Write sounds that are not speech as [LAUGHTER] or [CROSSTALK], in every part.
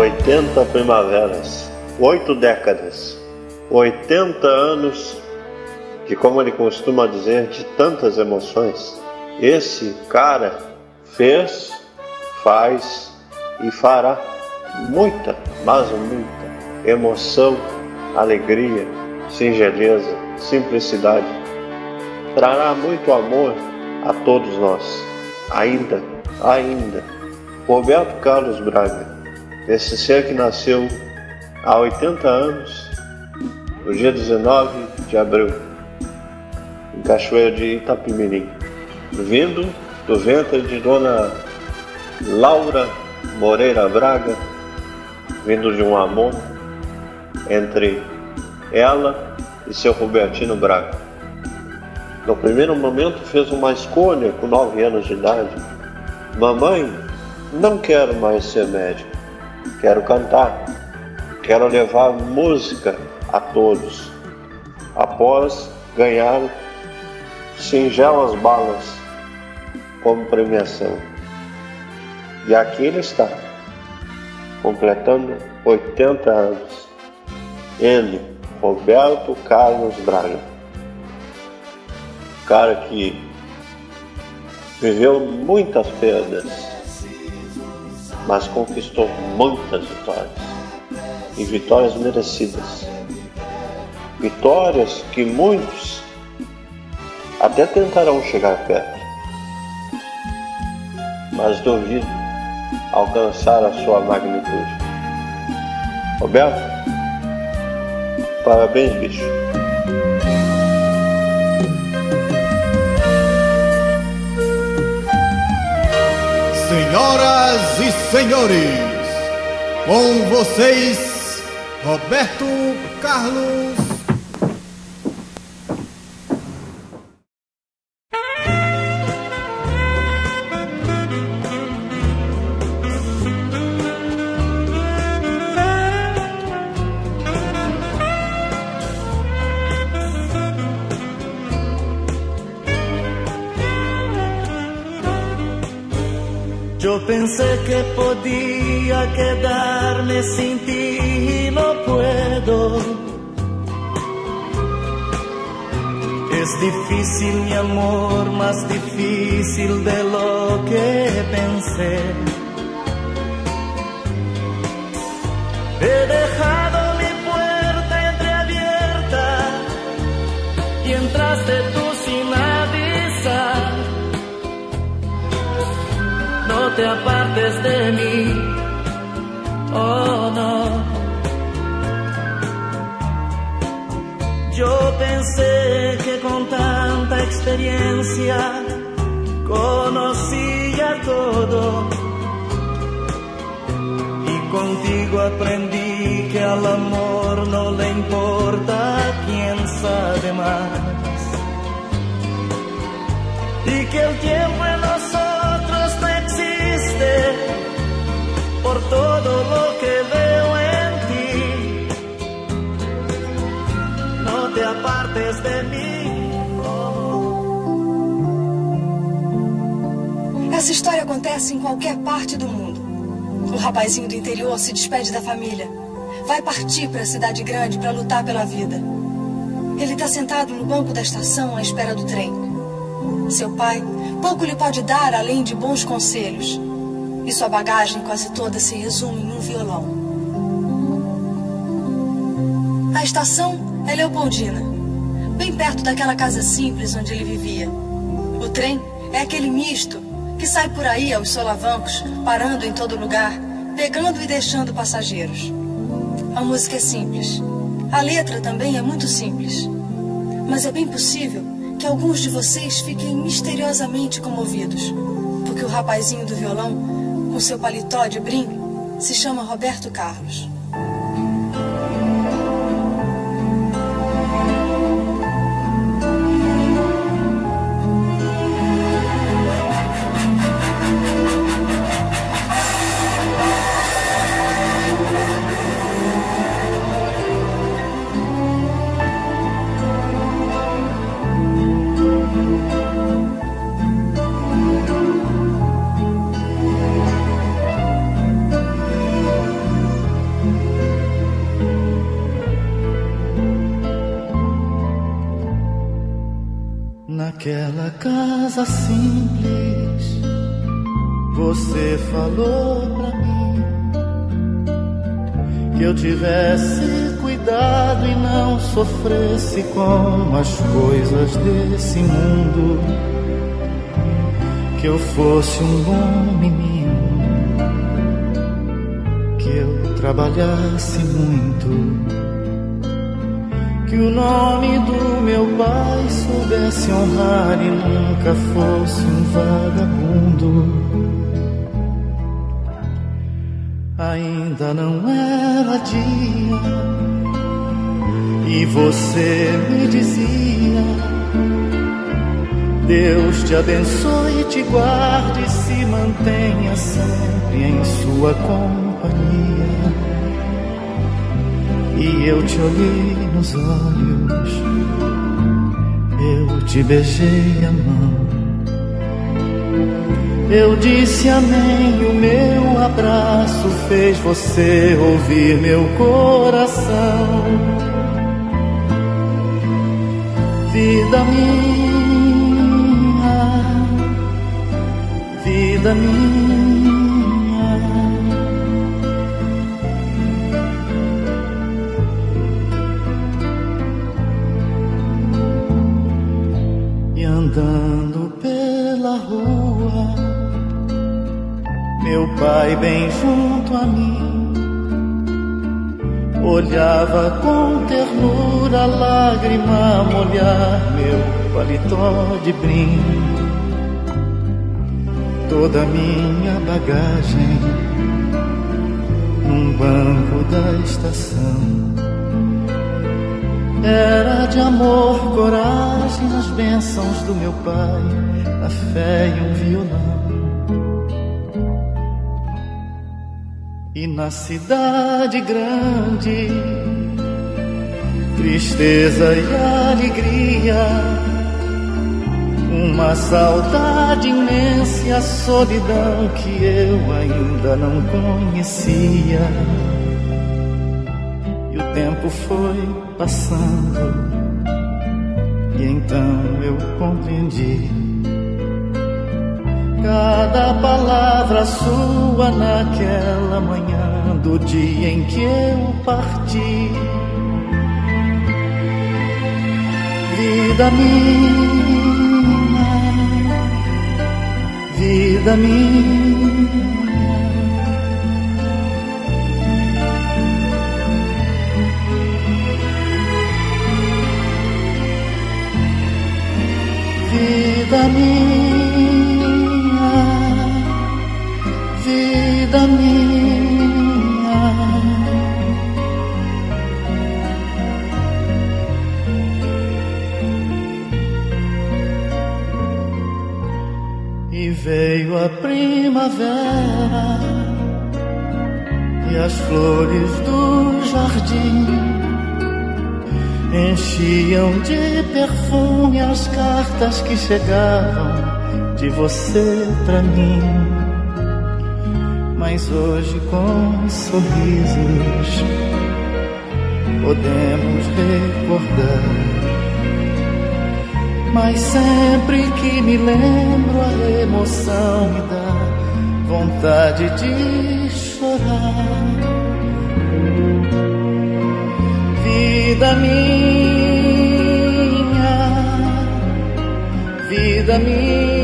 80 primaveras, oito décadas, 80 anos de, como ele costuma dizer, de tantas emoções. Esse cara fez, faz e fará muita, mas muita emoção, alegria, singeleza, simplicidade. Trará muito amor a todos nós. Ainda, ainda. Roberto Carlos Braga, esse ser que nasceu há 80 anos, no dia 19 de abril, em Cachoeira de Itapimirim, vindo do ventre de Dona Laura Moreira Braga, vindo de um amor entre ela e seu Robertino Braga. No primeiro momento fez uma escolha com nove anos de idade. Mamãe, não quero mais ser médico, quero cantar, quero levar música a todos. Após ganhar singelas balas como premiação. E aqui ele está, completando 80 anos. Ele, Roberto Carlos Braga. Cara que viveu muitas perdas, mas conquistou muitas vitórias. E vitórias merecidas. Vitórias que muitos até tentarão chegar perto, mas duvido alcançar a sua magnitude. Roberto, parabéns, bicho. Senhoras e senhores, com vocês, Roberto Carlos pensé que podía quedarme sin ti y no puedo. Es difícil mi amor, más difícil de lo que pensé. He apartes de mí, oh no. Yo pensé que con tanta experiencia conocía todo. Y contigo aprendí que al amor no le importa quién sabe más. Y que el tiempo por todo lo que veo en ti. No te apartes de mí. Essa história acontece em qualquer parte do mundo. O rapazinho do interior se despede da família. Vai partir para a cidade grande para lutar pela vida. Ele está sentado no banco da estação à espera do trem. Seu pai pouco lhe pode dar além de bons conselhos e sua bagagem quase toda se resume em um violão. A estação é Leopoldina, bem perto daquela casa simples onde ele vivia. O trem é aquele misto que sai por aí aos solavancos, parando em todo lugar, pegando e deixando passageiros. A música é simples. A letra também é muito simples. Mas é bem possível que alguns de vocês fiquem misteriosamente comovidos, porque o rapazinho do violão com seu paletó de brim, se chama Roberto Carlos. Naquela casa simples, você falou pra mim que eu tivesse cuidado e não sofresse com as coisas desse mundo, que eu fosse um bom menino, que eu trabalhasse muito que o nome do meu pai soubesse honrar e nunca fosse um vagabundo. Ainda não era dia e você me dizia: Deus te abençoe e te guarde e se mantenha sempre em sua companhia. Eu te olhei nos olhos, eu te beijei a mão. Eu disse amém, o meu abraço fez você ouvir meu coração. Vida minha, vida minha. Pai bem junto a mim, olhava com ternura, lágrima molhar meu paletó de brim, toda minha bagagem num banco da estação. Era de amor, coragem, as bênçãos do meu pai, a fé e um violão. Na cidade grande, tristeza e alegria, uma saudade imensa e a solidão que eu ainda não conhecia. Tempo foi passando e então eu compreendi cada palavra sua naquela manhã do dia em que eu parti. Vida minha, vida minha. vida minha, primavera e as flores do jardim enchiam de perfume as cartas que chegavam de você pra mim. Mas hoje, com sorrisos, podemos recordar. Mas sempre que me lembro, a emoção me dá vontade de chorar. vida minha, vida minha.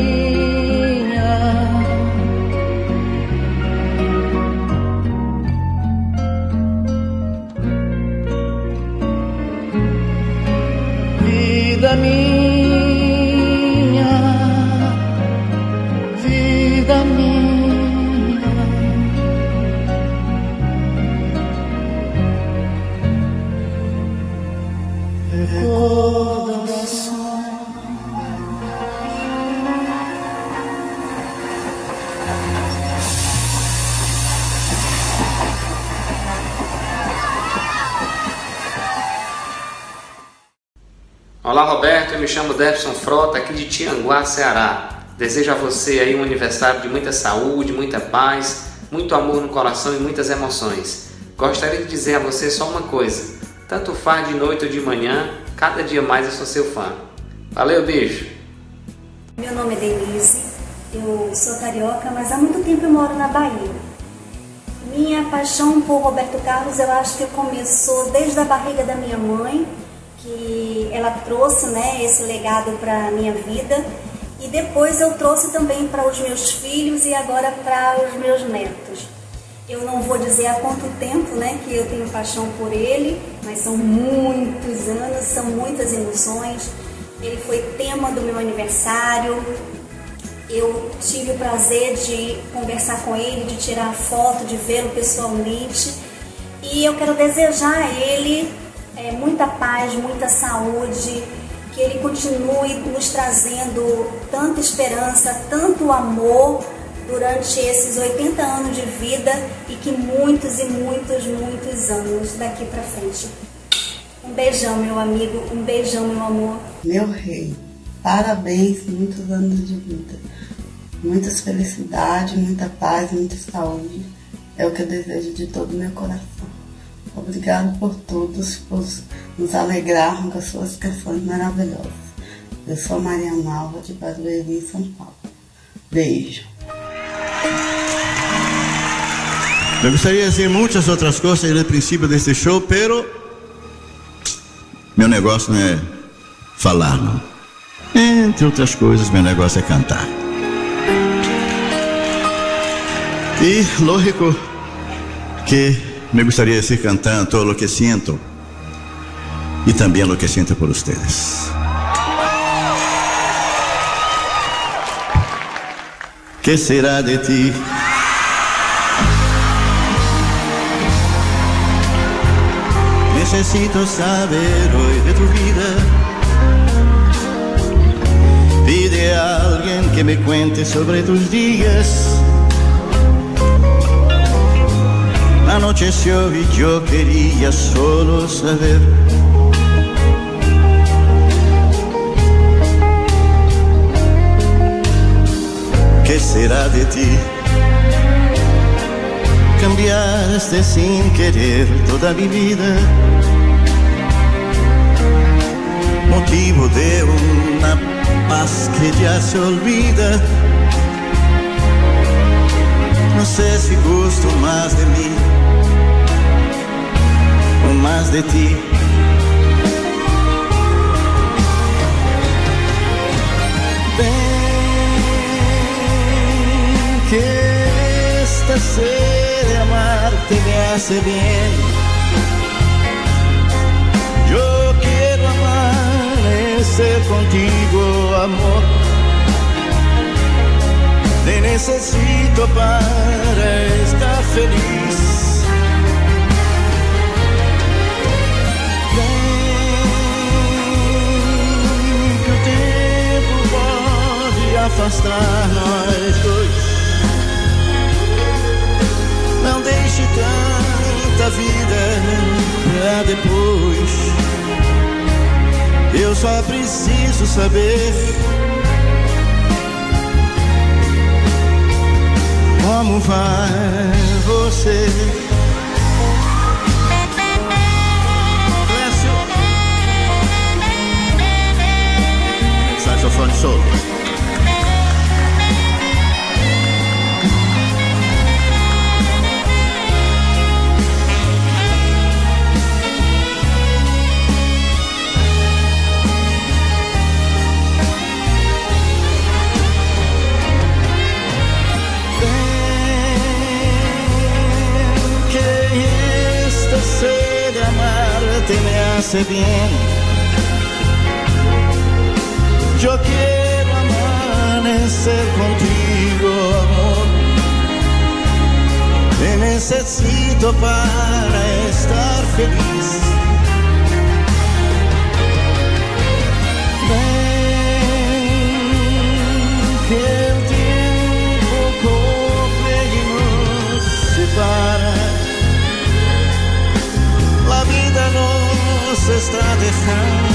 Eu me chamo Derson Frota, aqui de Tianguá, Ceará. Desejo a você aí um aniversário de muita saúde, muita paz, muito amor no coração e muitas emoções. Gostaria de dizer a você só uma coisa: tanto faz de noite ou de manhã, cada dia mais eu sou seu fã. Valeu, beijo! Meu nome é Denise, eu sou carioca, mas há muito tempo eu moro na Bahia. Minha paixão por Roberto Carlos eu acho que começou desde a barriga da minha mãe, que ela trouxe né, esse legado para a minha vida e depois eu trouxe também para os meus filhos e agora para os meus netos. Eu não vou dizer há quanto tempo né, que eu tenho paixão por ele, mas são muitos anos, são muitas emoções. Ele foi tema do meu aniversário. Eu tive o prazer de conversar com ele, de tirar foto, de vê-lo pessoalmente. E eu quero desejar a ele é, muita paz, muita saúde, que ele continue nos trazendo tanta esperança, tanto amor durante esses 80 anos de vida e que muitos e muitos, muitos anos daqui para frente. Um beijão, meu amigo, um beijão, meu amor. Meu rei, parabéns, muitos anos de vida. Muitas felicidades, muita paz, muita saúde. É o que eu desejo de todo o meu coração. Obrigado por todos, por nos alegrarem com as suas canções maravilhosas. Eu sou Maria Malva de Barueri, São Paulo. Beijo. Me gustaría decir muchas otras cosas en el principio de este show, pero meu negócio não é falar, não. Entre outras coisas, meu negócio é cantar. E lógico que me gustaría decir cantando todo lo que siento y también lo que siento por ustedes. ¿Qué será de ti? Necesito saber hoy de tu vida. Pide a alguien que me cuente sobre tus días. Anocheció y yo quería solo saber. ¿Qué será de ti? Cambiaste sin querer toda mi vida. Motivo de una paz que ya se olvida. No sé si gusto más de mí o más de ti. Ven, que esta sed de amarte me hace bien. Yo quiero amanecer contigo, amor. Te necesito para estar feliz. Vem, que o tempo pode afastar nós dois. Não deixe tanta vida pra depois. Eu só preciso saber. Como vai você? Clécio. Saxofone solo. Amarte me hace bien. Yo quiero amanecer contigo, amor. Te necesito para estar feliz. Nos está dejando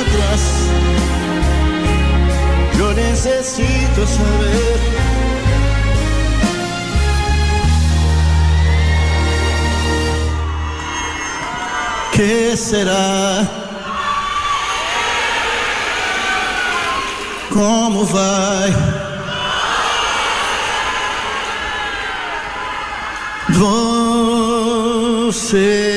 atrás. Yo necesito saber qué será como vai? Você.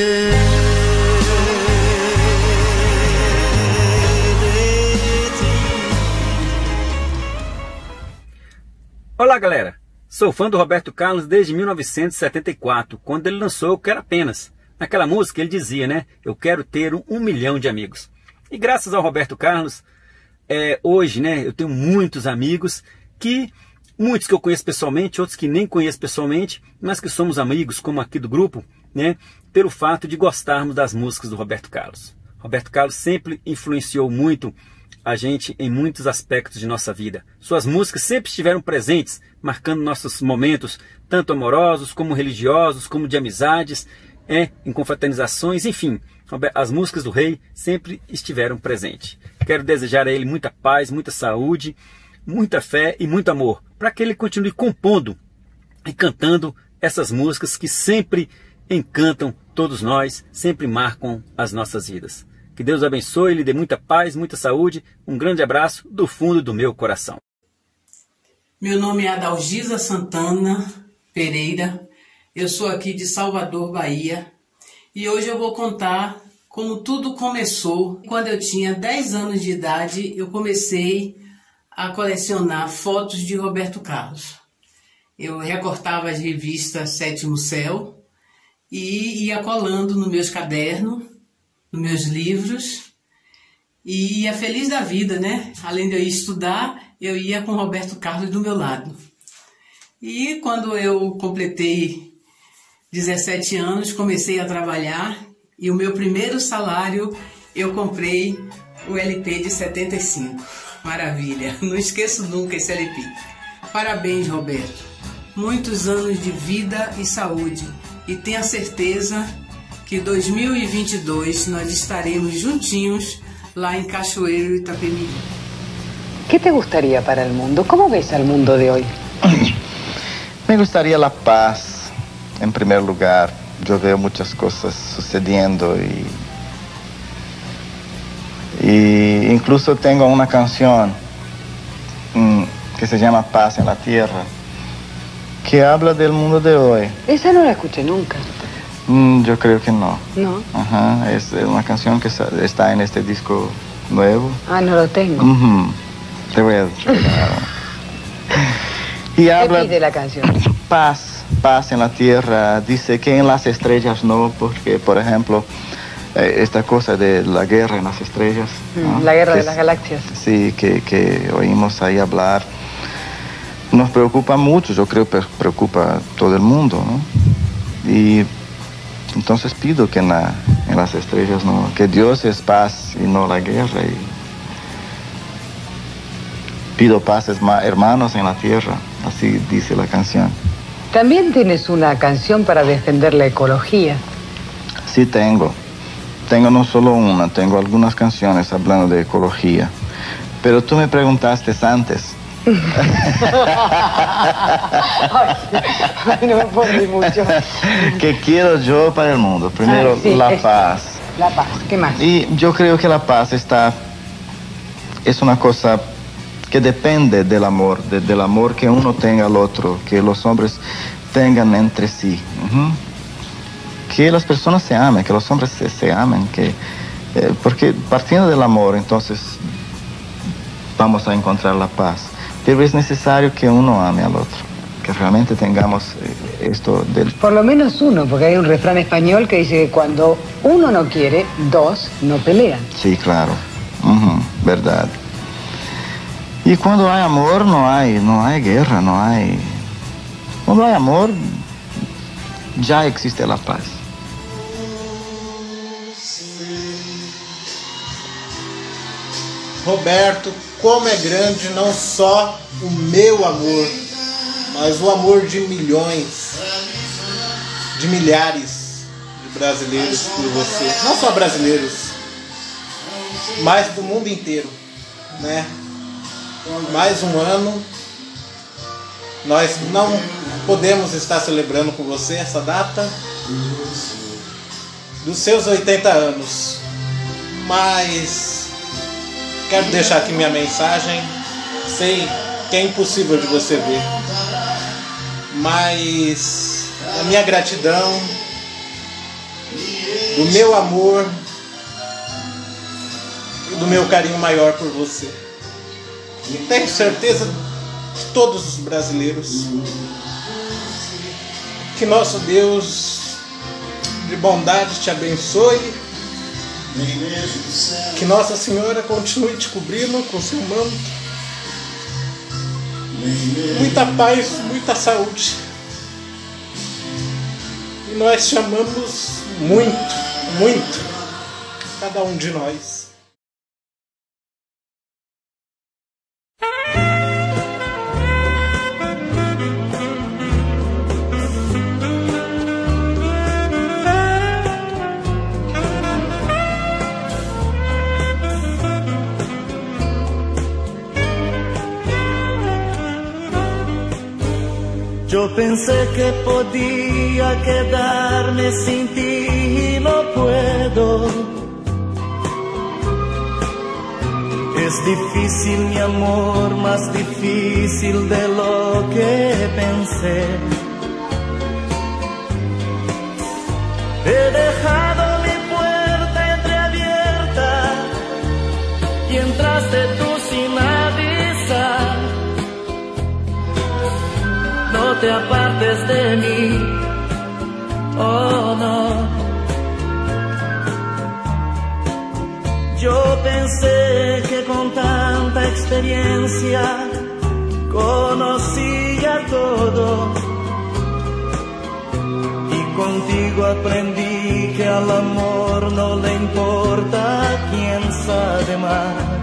Olá, galera. Sou fã do Roberto Carlos desde 1974, quando ele lançou Eu Quero Apenas. Naquela música ele dizia, né? Eu quero ter um, um milhão de amigos. E graças ao Roberto Carlos, é, hoje, né, eu tenho muitos amigos que, muitos que eu conheço pessoalmente, outros que nem conheço pessoalmente, mas que somos amigos, como aqui do grupo, né, pelo fato de gostarmos das músicas do Roberto Carlos. Roberto Carlos sempre influenciou muito a gente em muitos aspectos de nossa vida. Suas músicas sempre estiveram presentes, marcando nossos momentos, tanto amorosos, como religiosos, como de amizades, é, em confraternizações, enfim. As músicas do rei sempre estiveram presentes. Quero desejar a ele muita paz, muita saúde, muita fé e muito amor, para que ele continue compondo e cantando essas músicas que sempre encantam todos nós, sempre marcam as nossas vidas. Que Deus abençoe, lhe dê muita paz, muita saúde. Um grande abraço do fundo do meu coração. Meu nome é Adalgisa Santana Pereira. Eu sou aqui de Salvador, Bahia. E hoje eu vou contar como tudo começou. Quando eu tinha 10 anos de idade, eu comecei a colecionar fotos de Roberto Carlos. Eu recortava as revistas Sétimo Céu e ia colando nos meus cadernos nos meus livros e ia feliz da vida, né? Além de eu estudar, eu ia com Roberto Carlos do meu lado. E quando eu completei 17 anos, comecei a trabalhar e o meu primeiro salário eu comprei o LP de 75. Maravilha, [LAUGHS] não esqueço nunca esse LP. Parabéns, Roberto. Muitos anos de vida e saúde e tenha certeza que 2022 nós estaremos juntinhos lá em Cachoeiro Itapemirim. ¿Qué te gustaría para el mundo? ¿Cómo ves al mundo de hoy? Me gustaría la paz, en primer lugar. Yo veo muchas cosas sucediendo y, y incluso tengo una canción mm, que se llama Paz en la Tierra, que habla del mundo de hoy. Esa no la escuché nunca. Mm, yo creo que no. No. Ajá, es una canción que está en este disco nuevo. Ah, no lo tengo. Te voy a [LAUGHS] Y habla ¿Qué pide la canción? paz, paz en la tierra. Dice que en las estrellas no, porque, por ejemplo, eh, esta cosa de la guerra en las estrellas. ¿no? Mm, La guerra Que de es- las galaxias. Sí, que, que oímos ahí hablar. Nos preocupa mucho, yo creo que preocupa a todo el mundo, ¿no? Y entonces pido que en, la- en las estrellas no, que Dios es paz y no la guerra. Y pido paz, hermanos, en la tierra, así dice la canción. También tienes una canción para defender la ecología. Sí tengo. Tengo no solo una, tengo algunas canciones hablando de ecología. Pero tú me preguntaste antes. Ay, no me puedo reír mucho. ¿Qué quiero yo para el mundo? Primero, sí, la esto. paz. La paz, ¿qué más? Y yo creo que la paz está, es una cosa que depende del amor, de- del amor que uno tenga al otro, que los hombres tengan entre sí. Que las personas se amen, que los hombres se, se amen, que, eh, porque partiendo del amor, entonces vamos a encontrar la paz. Pero es necesario que uno ame al otro, que realmente tengamos eh, esto del Por lo menos uno, porque hay un refrán español que dice que cuando uno no quiere, dos no pelean. Sí, claro. Verdad. Y cuando hay amor no hay, no hay guerra, no hay. Cuando hay amor ya existe la paz. Roberto, como é grande não só o meu amor, mas o amor de milhões, de milhares de brasileiros por você. Não só brasileiros, mas do mundo inteiro, né? Mais um ano. Nós não podemos estar celebrando com você essa data dos seus 80 anos. Mas quero deixar aqui minha mensagem sei que é impossível de você ver. Mas a minha gratidão, do meu amor e do meu carinho maior por você. E tenho certeza de todos os brasileiros que nosso Deus de bondade te abençoe. Que Nossa Senhora continue te cobrindo com seu manto. Muita paz, muita saúde. E nós te amamos muito, muito, cada um de nós. Yo pensé que podía quedarme sin ti y no puedo. Es difícil mi amor, más difícil de lo que pensé. He dejado te apartes de mí, oh no. Yo pensé que con tanta experiencia conocía todo. Y contigo aprendí que al amor no le importa quién sabe más.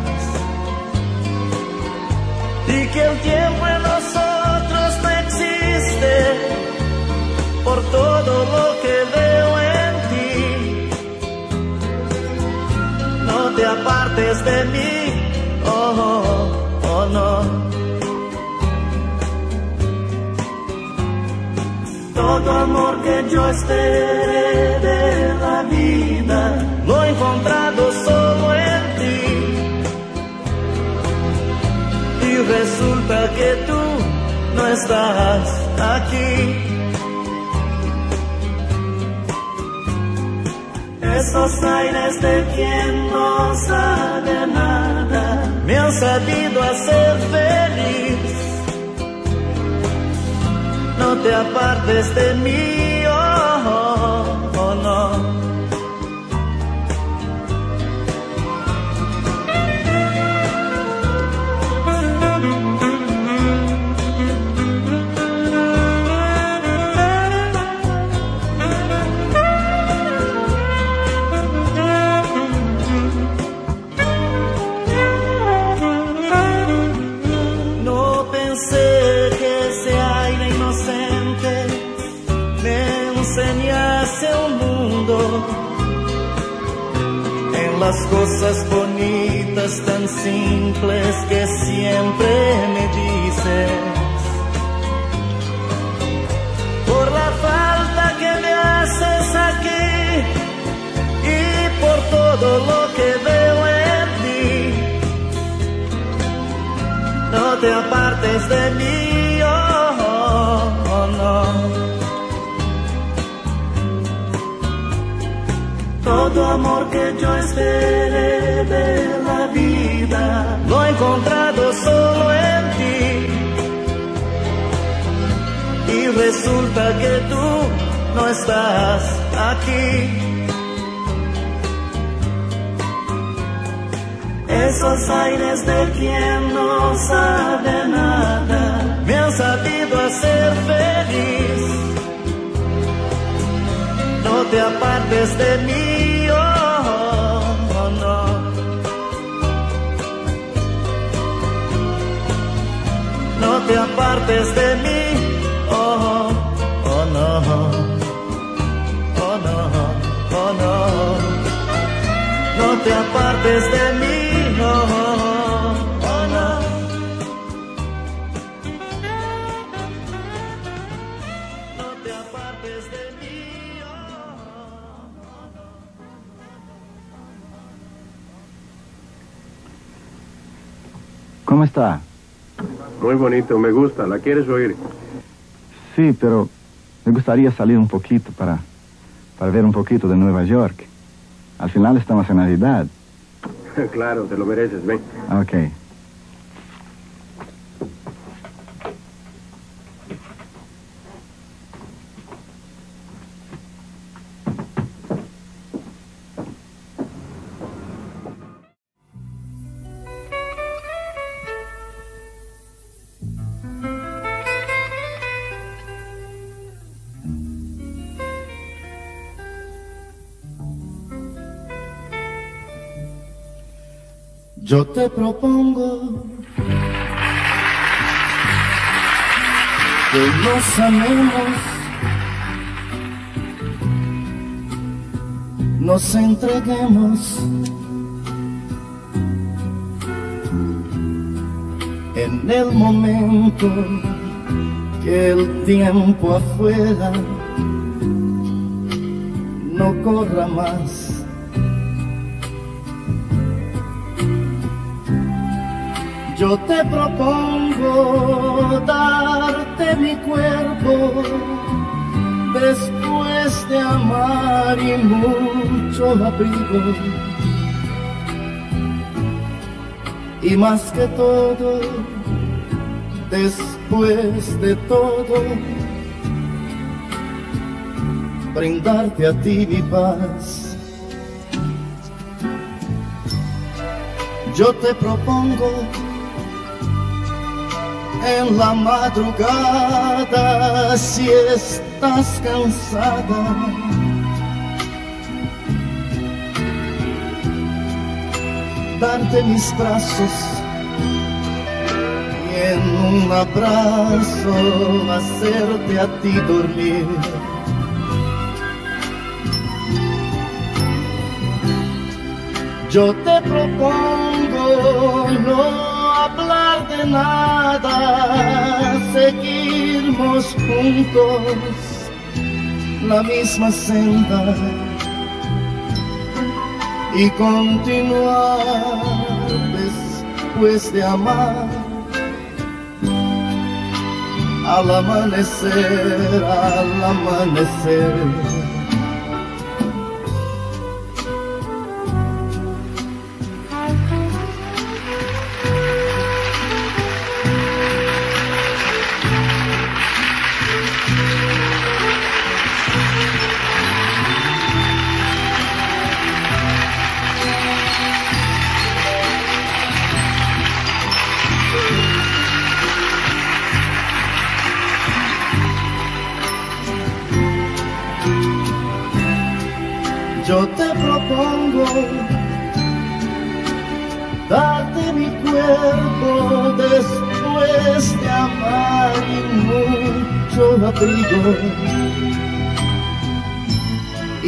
Y que el tiempo todo lo que veo en ti. No te apartes de mí, oh, oh, oh no. Todo amor que yo esperé de la vida lo he encontrado solo en ti. Y resulta que tú no estás aquí. Esos aires de quien no sabe nada me han sabido hacer feliz. No te apartes de mí, las cosas bonitas tan simples que siempre me dices. Por la falta que me haces aquí y por todo lo que veo en ti. No te apartes de mí, Todo amor que yo esperé de la vida lo he encontrado solo en ti. Y resulta que tú no estás aquí. Esos aires de quien no sabe nada me han sabido hacer feliz. No te apartes de mí, te apartes de mí, oh, oh, no. Oh, no, oh, no. No te apartes de mí, no, oh, no. No te apartes de mí, Como está? Muy bonito, me gusta. ¿La quieres oír? Sí, pero me gustaría salir un poquito para, para ver un poquito de Nueva York. Al final estamos en Navidad. [LAUGHS] claro, te lo mereces. Ven. Ok. Yo te propongo que nos amemos, nos entreguemos en el momento que el tiempo afuera no corra más. Yo te propongo darte mi cuerpo después de amar y mucho abrigo. Y más que todo, después de todo, brindarte a ti mi paz. Yo te propongo en la madrugada si estás cansada. Darte mis brazos y en un abrazo hacerte a ti dormir. Yo te propongo no hablar de nada, seguirnos juntos la misma senda y continuar después de amar al amanecer, al amanecer.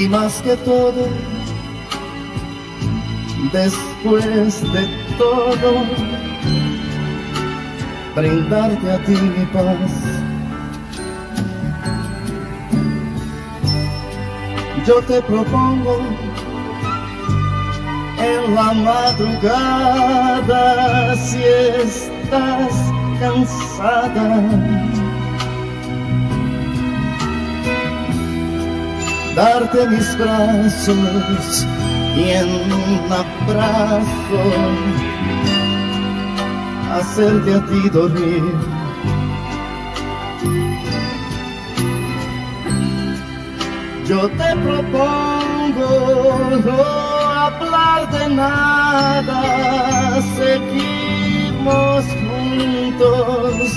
Más que todo, después de todo, brindarte a ti mi paz. yo te propongo en la madrugada si estás cansada. Darte mis brazos y en un abrazo. Hacerte a ti dormir. Yo te propongo no hablar de nada, seguimos juntos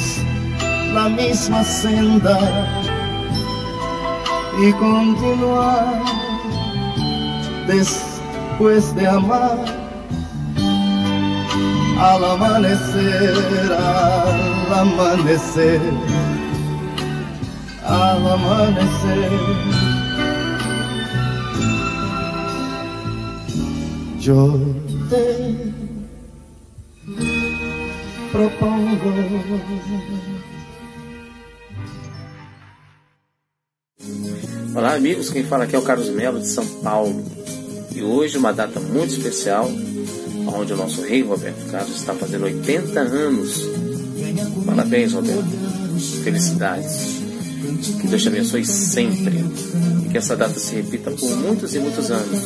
la misma senda y continuar después de amar al amanecer, al amanecer, al amanecer. yo te propongo. Olá, amigos. Quem fala aqui é o Carlos Melo de São Paulo. E hoje uma data muito especial, onde o nosso rei Roberto Carlos está fazendo 80 anos. Parabéns, Roberto. Felicidades. Que Deus te abençoe sempre. E que essa data se repita por muitos e muitos anos,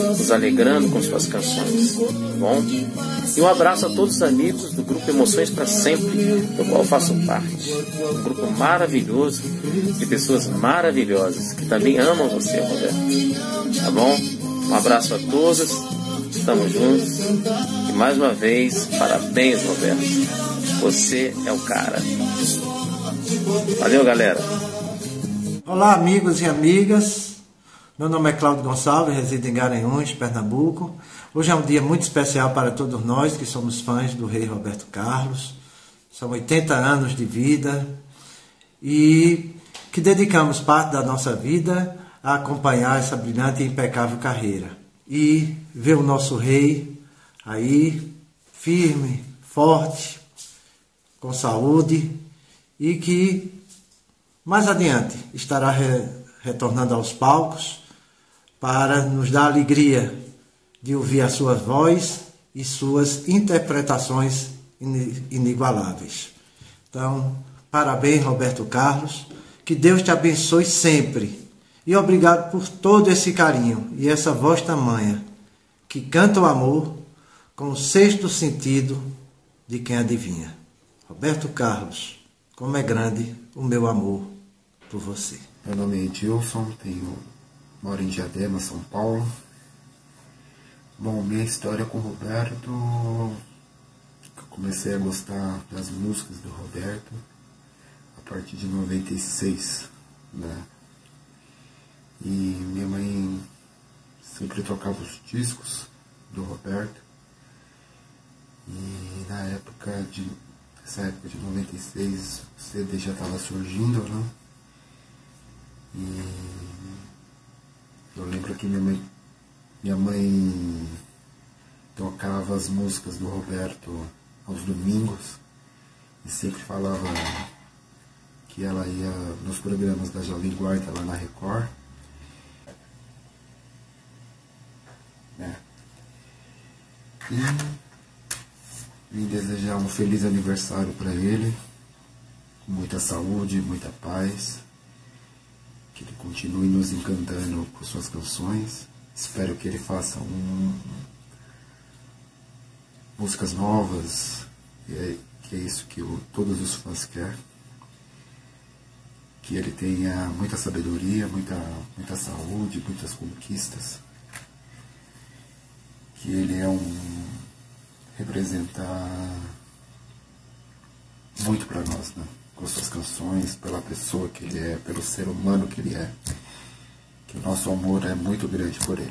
nos alegrando com suas canções. Tá bom? E um abraço a todos os amigos do grupo Emoções para Sempre, do qual faço parte. Um grupo maravilhoso, de pessoas maravilhosas, que também amam você, Roberto. Tá bom? Um abraço a todos. Estamos juntos. E mais uma vez, parabéns, Roberto. Você é o cara. Valeu, galera. Olá, amigos e amigas. Meu nome é Cláudio Gonçalves, resido em Garanhuns, Pernambuco. Hoje é um dia muito especial para todos nós que somos fãs do rei Roberto Carlos. São 80 anos de vida e que dedicamos parte da nossa vida a acompanhar essa brilhante e impecável carreira. E ver o nosso rei aí, firme, forte, com saúde e que mais adiante estará re, retornando aos palcos para nos dar alegria de ouvir a sua voz e suas interpretações inigualáveis. Então, parabéns, Roberto Carlos. Que Deus te abençoe sempre. E obrigado por todo esse carinho e essa voz tamanha que canta o amor com o sexto sentido de quem adivinha. Roberto Carlos, como é grande o meu amor por você. Meu nome é Edilson, tenho, moro em Diadema, São Paulo. Bom, minha história com o Roberto, eu comecei a gostar das músicas do Roberto a partir de 96, né? E minha mãe sempre tocava os discos do Roberto. E na época de essa época de 96 o CD já estava surgindo, né? E eu lembro que minha mãe minha mãe tocava as músicas do Roberto aos domingos e sempre falava que ela ia nos programas da Jovem Guarda lá na Record. É. E me desejar um feliz aniversário para ele, com muita saúde, muita paz, que ele continue nos encantando com suas canções Espero que ele faça um, músicas novas, que é, que é isso que todos os fãs querem. Que ele tenha muita sabedoria, muita, muita saúde, muitas conquistas. Que ele é um. Representar muito para nós, né? Com suas canções, pela pessoa que ele é, pelo ser humano que ele é que o nosso amor é muito grande por ele.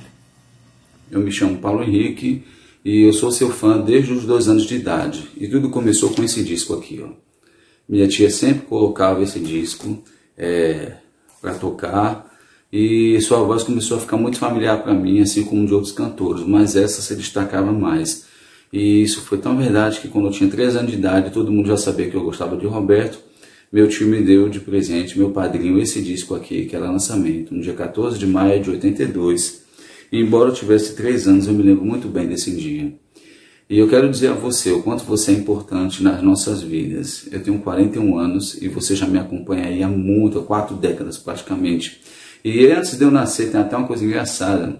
Eu me chamo Paulo Henrique e eu sou seu fã desde os dois anos de idade. E tudo começou com esse disco aqui. Ó. Minha tia sempre colocava esse disco é, para tocar e sua voz começou a ficar muito familiar para mim, assim como de outros cantores, mas essa se destacava mais. E isso foi tão verdade que quando eu tinha 3 anos de idade, todo mundo já sabia que eu gostava de Roberto meu tio me deu de presente, meu padrinho, esse disco aqui, que era lançamento, no dia 14 de maio de 82. E embora eu tivesse três anos, eu me lembro muito bem desse dia. E eu quero dizer a você o quanto você é importante nas nossas vidas. Eu tenho 41 anos e você já me acompanha aí há muito, há quatro décadas praticamente. E antes de eu nascer, tem até uma coisa engraçada.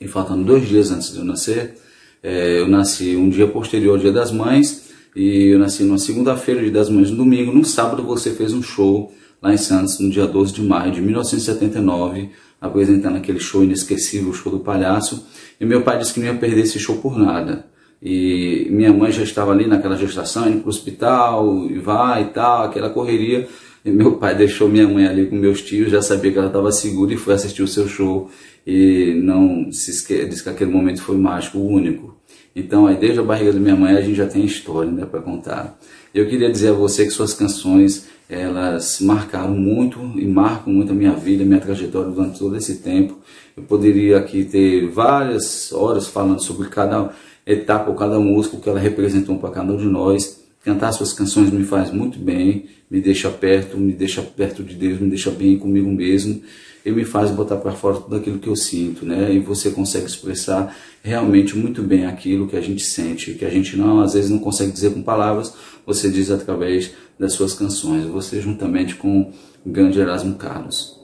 E faltando dois dias antes de eu nascer, é, eu nasci um dia posterior ao Dia das Mães e eu nasci numa segunda-feira, dia das mães, no domingo. No sábado você fez um show lá em Santos, no dia 12 de maio de 1979, apresentando aquele show inesquecível, o show do palhaço. E meu pai disse que não ia perder esse show por nada. E minha mãe já estava ali naquela gestação, indo para o hospital, e vai e tal, aquela correria. E meu pai deixou minha mãe ali com meus tios, já sabia que ela estava segura e foi assistir o seu show. E não se esquece, disse que aquele momento foi mágico, único. Então, aí desde a barriga da minha mãe a gente já tem história né, para contar. Eu queria dizer a você que suas canções elas marcaram muito e marcam muito a minha vida, minha trajetória durante todo esse tempo. Eu poderia aqui ter várias horas falando sobre cada etapa ou cada música, o que ela representou para cada um de nós. Cantar suas canções me faz muito bem, me deixa perto, me deixa perto de Deus, me deixa bem comigo mesmo. ele me faz botar para fora tudo aquilo que eu sinto, né? E você consegue expressar realmente muito bem aquilo que a gente sente, que a gente não às vezes não consegue dizer com palavras, você diz através das suas canções. Você juntamente com o grande Erasmo Carlos.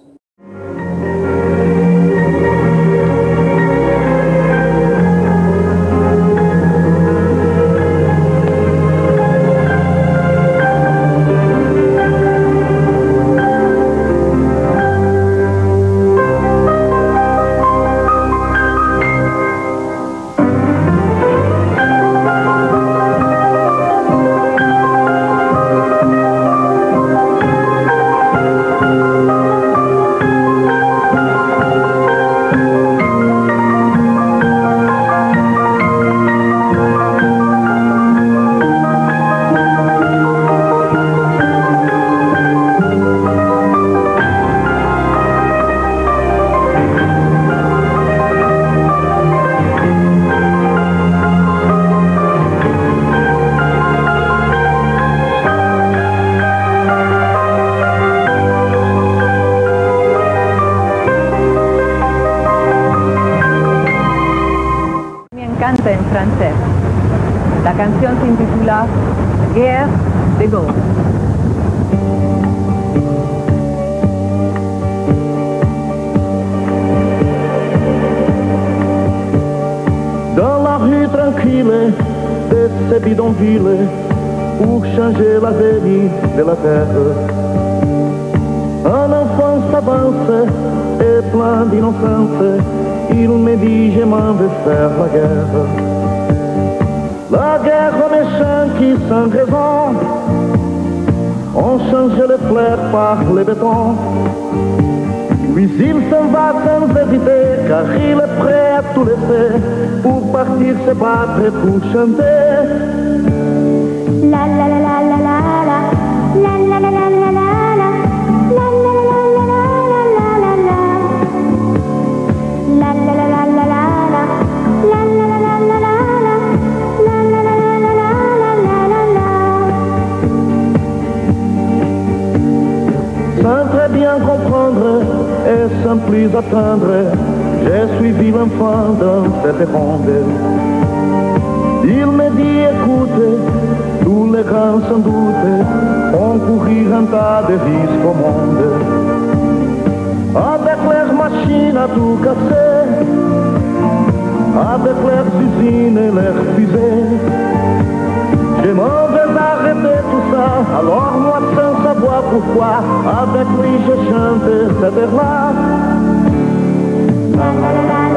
Un enfant s'avance et plein d'innocence, il me dit je m'en faire la guerre. La guerre aux méchants qui sans raison on changé les fleurs par les bétons. Puis il s'en va sans hésiter car il est prêt à tout laisser pour partir se battre et pour chanter. Suis l'enfant dans cette ronde. Il me dit écoute, tous les grands sans doute ont couru un tas de risques au monde. Avec leurs machines à tout casser, avec leurs usines et leurs fusées, m'en vais arrêter tout ça, alors moi sans savoir pourquoi, avec lui je chante cette air-là. les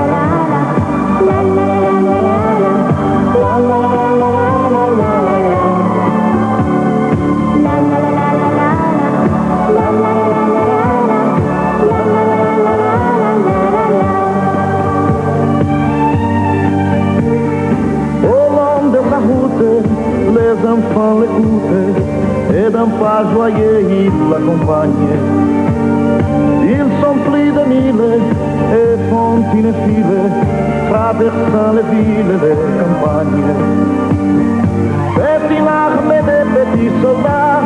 enfants l'écoutent et d'un pas joyeux ils l'accompagnent. Ils sont plus de mille et font une file traversant les villes et les campagnes. C'est une armée de petits soldats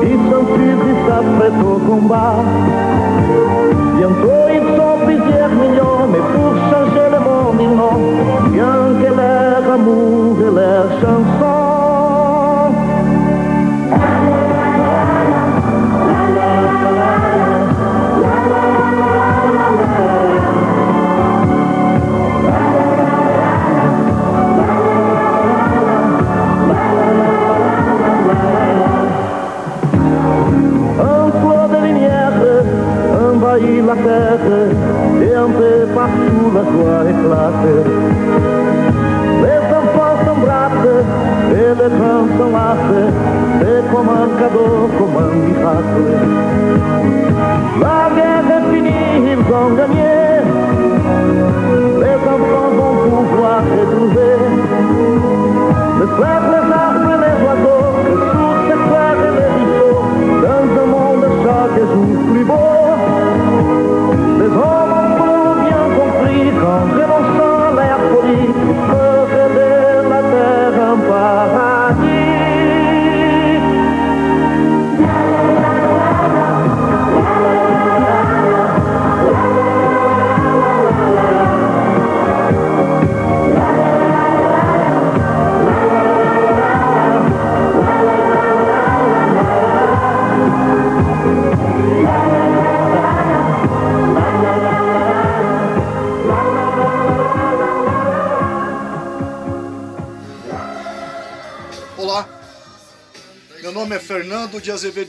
qui s'enfuient et s'apprêtent au combat. Bientôt ils sont plusieurs millions, mais pour changer le monde ils n'ont rien que leur amour et leur chanson.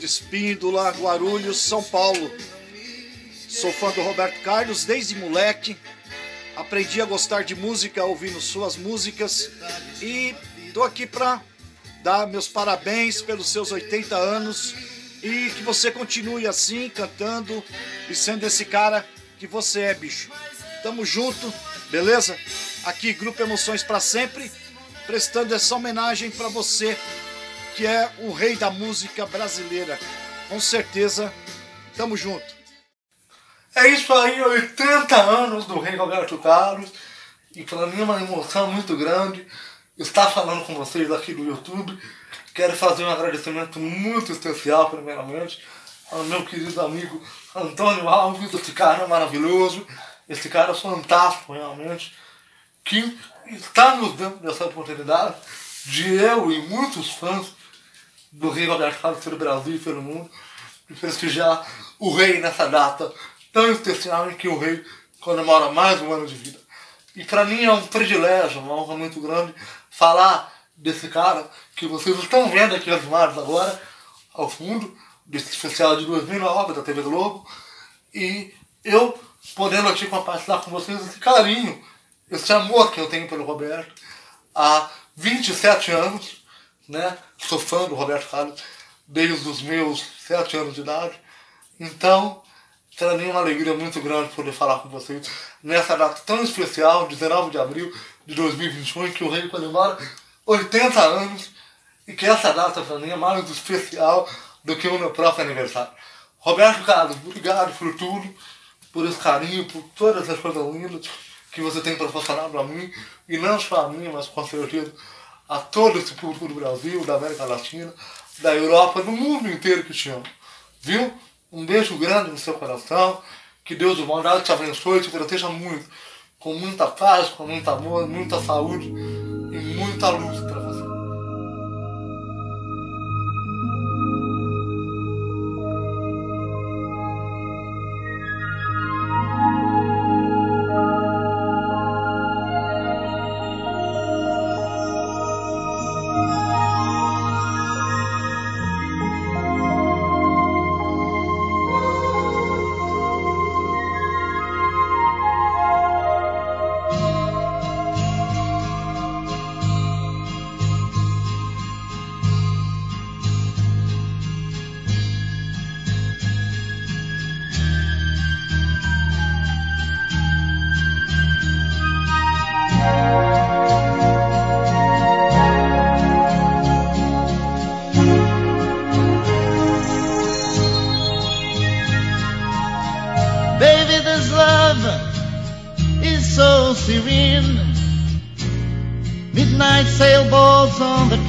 De Espíndola, Guarulhos, São Paulo. Sou fã do Roberto Carlos desde moleque. Aprendi a gostar de música ouvindo suas músicas e tô aqui para dar meus parabéns pelos seus 80 anos e que você continue assim cantando e sendo esse cara que você é, bicho. Tamo junto, beleza? Aqui Grupo Emoções para sempre, prestando essa homenagem para você que é o rei da música brasileira. Com certeza, tamo junto. É isso aí, 80 anos do Rei Roberto Carlos. E para mim é uma emoção muito grande estar falando com vocês aqui do YouTube. Quero fazer um agradecimento muito especial, primeiramente, ao meu querido amigo Antônio Alves, esse cara maravilhoso, esse cara fantástico realmente, que está nos dando essa oportunidade de eu e muitos fãs do Rei Carlos pelo Brasil e pelo mundo, de prestigiar o rei nessa data tão especial em que o rei comemora mais um ano de vida. E para mim é um privilégio, uma honra muito grande falar desse cara que vocês estão vendo aqui as imagens agora, ao fundo, desse especial de 2009 da TV Globo. E eu podendo aqui compartilhar com vocês esse carinho, esse amor que eu tenho pelo Roberto há 27 anos, né? Sou fã do Roberto Carlos desde os meus 7 anos de idade. Então, para mim uma alegria muito grande poder falar com vocês nessa data tão especial, 19 de abril de 2021, em que o rei comemora 80 anos e que essa data para mim é mais especial do que o meu próprio aniversário. Roberto Carlos, obrigado por tudo, por esse carinho, por todas as coisas lindas que você tem proporcionado para mim, e não só a mim, mas com certeza a todo esse público do Brasil, da América Latina, da Europa, do mundo inteiro que te ama. Viu? Um beijo grande no seu coração. Que Deus o bondade te abençoe te proteja muito. Com muita paz, com muito amor, muita saúde e muita luz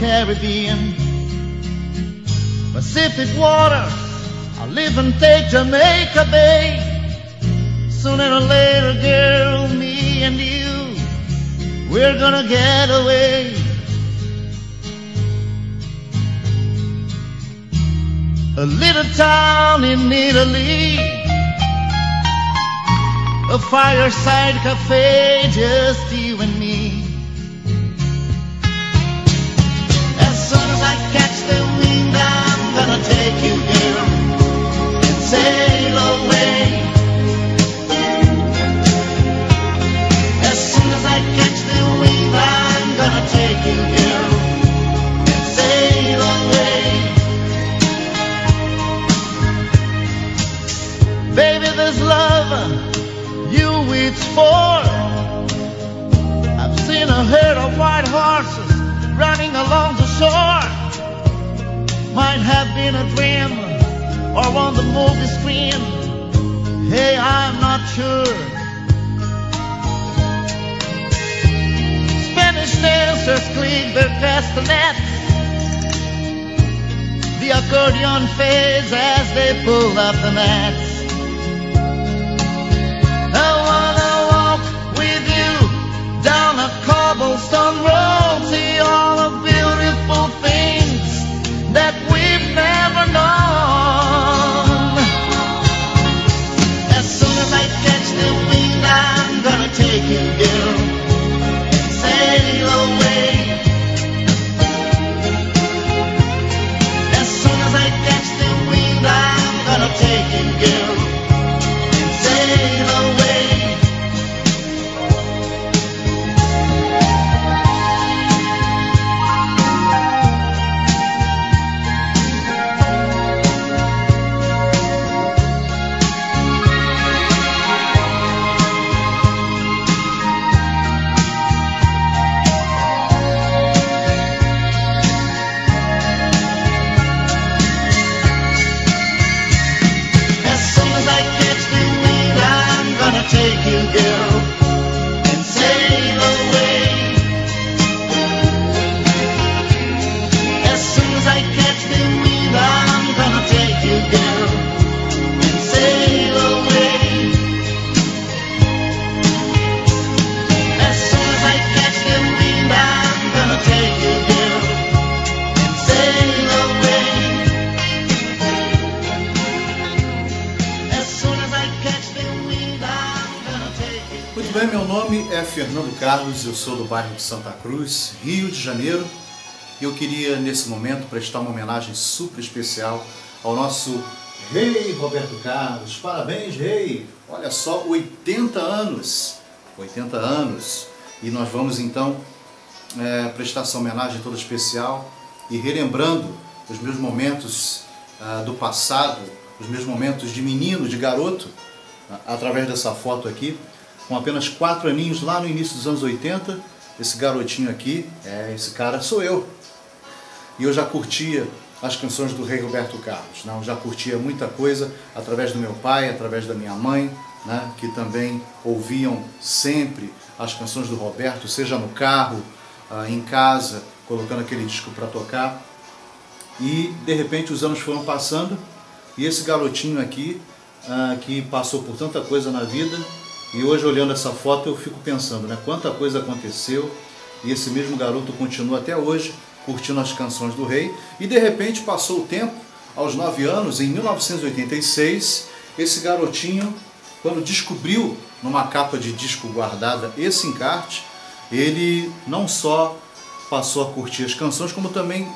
Caribbean. Pacific waters, I'll live and take Jamaica Bay. Sooner or later, girl, me and you, we're gonna get away. A little town in Italy a fireside cafe, just you and me. Been a dream or on the movie screen. Hey, I'm not sure. Spanish dancers click their castanets. The accordion fades as they pull up the mats. I wanna walk with you down a cobblestone road, see all Santa Cruz, Rio de Janeiro, e eu queria nesse momento prestar uma homenagem super especial ao nosso Rei Roberto Carlos. Parabéns, Rei! Olha só, 80 anos! 80 anos! E nós vamos então é, prestar essa homenagem toda especial e relembrando os meus momentos ah, do passado, os meus momentos de menino, de garoto, através dessa foto aqui, com apenas quatro aninhos lá no início dos anos 80. Esse garotinho aqui, é, esse cara sou eu. E eu já curtia as canções do rei Roberto Carlos. Né? Eu já curtia muita coisa através do meu pai, através da minha mãe, né? que também ouviam sempre as canções do Roberto, seja no carro, ah, em casa, colocando aquele disco para tocar. E de repente os anos foram passando e esse garotinho aqui, ah, que passou por tanta coisa na vida, e hoje olhando essa foto eu fico pensando, né, quanta coisa aconteceu e esse mesmo garoto continua até hoje curtindo as canções do rei. E de repente passou o tempo, aos 9 anos, em 1986, esse garotinho, quando descobriu numa capa de disco guardada esse encarte, ele não só passou a curtir as canções, como também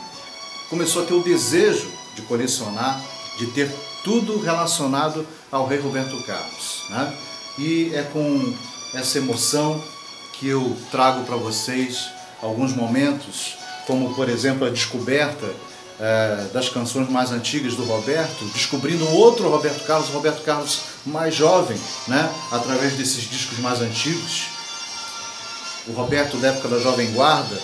começou a ter o desejo de colecionar, de ter tudo relacionado ao rei Roberto Carlos. Né? E é com essa emoção que eu trago para vocês alguns momentos, como por exemplo a descoberta é, das canções mais antigas do Roberto, descobrindo outro Roberto Carlos, Roberto Carlos mais jovem, né? através desses discos mais antigos. O Roberto da época da Jovem Guarda,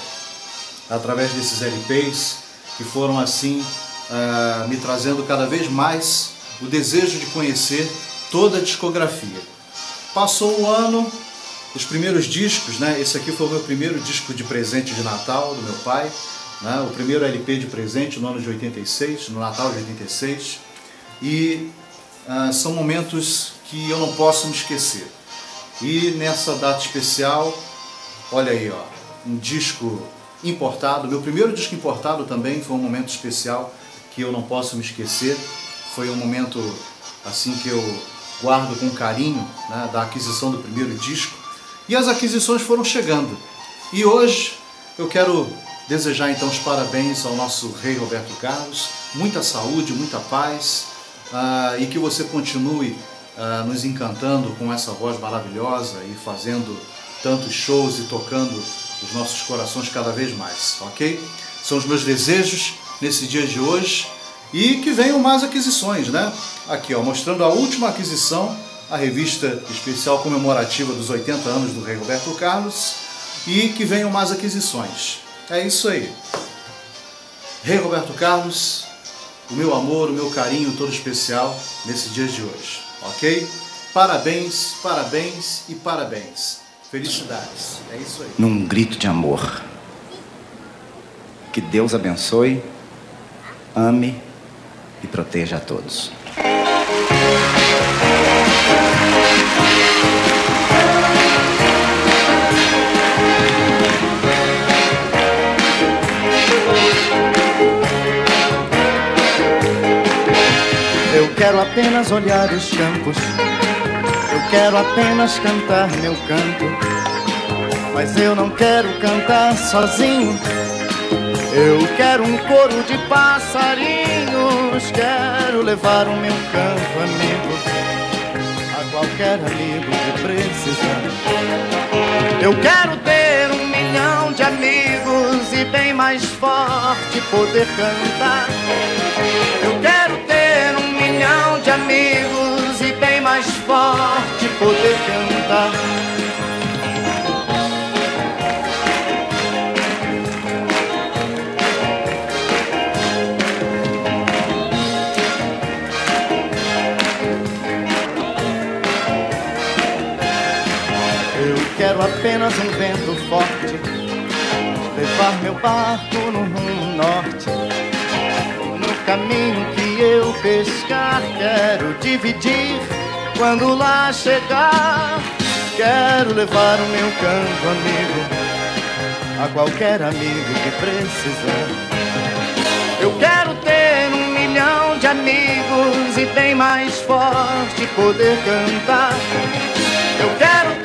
através desses LPs, que foram assim uh, me trazendo cada vez mais o desejo de conhecer toda a discografia. Passou o ano, os primeiros discos, né? Esse aqui foi o meu primeiro disco de presente de Natal do meu pai, né? O primeiro LP de presente no ano de 86, no Natal de 86. E uh, são momentos que eu não posso me esquecer. E nessa data especial, olha aí, ó, um disco importado. Meu primeiro disco importado também foi um momento especial que eu não posso me esquecer. Foi um momento assim que eu guardo com carinho né, da aquisição do primeiro disco. E as aquisições foram chegando. E hoje eu quero desejar então os parabéns ao nosso rei Roberto Carlos. Muita saúde, muita paz uh, e que você continue uh, nos encantando com essa voz maravilhosa e fazendo tantos shows e tocando os nossos corações cada vez mais, ok? São os meus desejos nesse dia de hoje e que venham mais aquisições, né? Aqui, ó, mostrando a última aquisição, a revista especial comemorativa dos 80 anos do Rei Roberto Carlos e que venham mais aquisições. É isso aí. Rei Roberto Carlos, o meu amor, o meu carinho todo especial nesse dia de hoje, ok? Parabéns, parabéns e parabéns. Felicidades. É isso aí. Num grito de amor. Que Deus abençoe, ame e proteja a todos. Eu quero apenas olhar os campos quero apenas cantar meu canto. Mas eu não quero cantar sozinho. Eu quero um coro de passarinhos. Quero levar o meu canto amigo a qualquer amigo que precisar. Eu quero ter um milhão de amigos e bem mais forte poder cantar. Eu quero ter um milhão de amigos e bem mais forte poder cantar. Apenas um vento forte, levar meu barco no rumo norte. No caminho que eu pescar, quero dividir quando lá chegar, quero levar o meu canto amigo a qualquer amigo que precisar. Eu quero ter um milhão de amigos e bem mais forte poder cantar. Eu quero